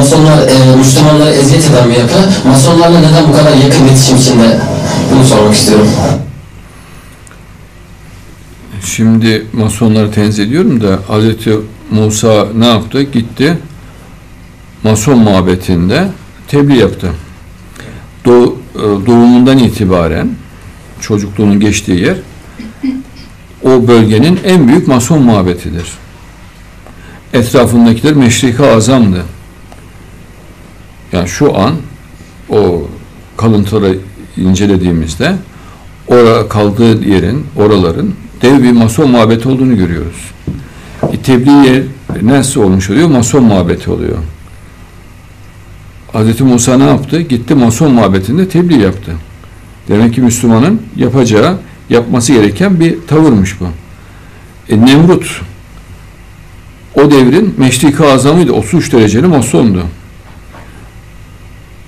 Masonlar e, Müslümanlara eziyet eden bir yapı. Masonlarla neden bu kadar yakın iletişim içinde? Bunu sormak istiyorum. Şimdi masonları tenzih ediyorum da Hz. Musa ne yaptı? Gitti mason muhabbetinde tebliğ yaptı. Doğ, e, doğumundan itibaren çocukluğunun geçtiği yer o bölgenin en büyük mason muhabbetidir. Etrafındakiler meşrika azamdı. Yani şu an o kalıntıları incelediğimizde ora kaldığı yerin, oraların dev bir mason muhabbeti olduğunu görüyoruz. E, tebliğ yer nasıl olmuş oluyor? Mason muhabbeti oluyor. Hz. Musa ne yaptı? Gitti mason muhabbetinde tebliğ yaptı. Demek ki Müslümanın yapacağı, yapması gereken bir tavırmış bu. E, Nemrut o devrin meşrika azamıydı. 33 dereceli masondu.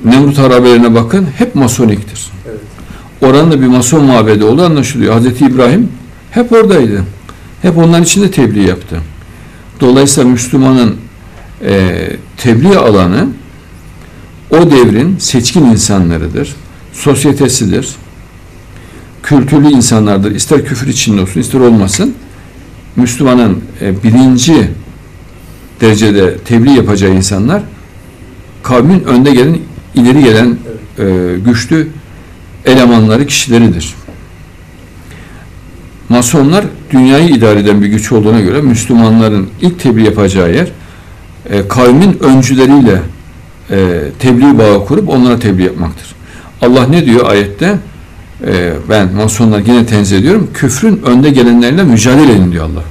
Nemrut harabelerine bakın hep masoniktir. Evet. Oranın da bir mason mabedi olduğu anlaşılıyor. Hazreti İbrahim hep oradaydı. Hep onların içinde tebliğ yaptı. Dolayısıyla Müslümanın e, tebliğ alanı o devrin seçkin insanlarıdır. Sosyetesidir. Kültürlü insanlardır. İster küfür içinde olsun, ister olmasın. Müslümanın e, birinci derecede tebliğ yapacağı insanlar kavmin önde gelen, ileri gelen e, güçlü elemanları, kişileridir. Masonlar dünyayı idare eden bir güç olduğuna göre Müslümanların ilk tebliğ yapacağı yer e, kavmin öncüleriyle e, tebliğ bağı kurup onlara tebliğ yapmaktır. Allah ne diyor ayette? E, ben Masonlar yine tenzih ediyorum. Küfrün önde gelenlerle mücadele edin diyor Allah.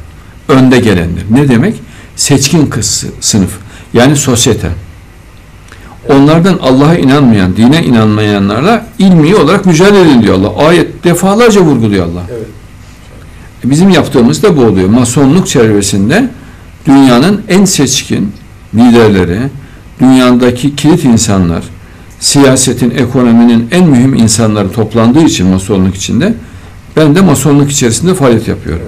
Önde gelenler. Ne demek? Seçkin kız sınıf. Yani sosyete. Onlardan Allah'a inanmayan, dine inanmayanlarla ilmi olarak mücadele edin diyor Allah. Ayet defalarca vurguluyor Allah. Evet. Bizim yaptığımız da bu oluyor. Masonluk çerçevesinde dünyanın en seçkin liderleri, dünyadaki kilit insanlar, siyasetin, ekonominin en mühim insanları toplandığı için masonluk içinde ben de masonluk içerisinde faaliyet yapıyorum.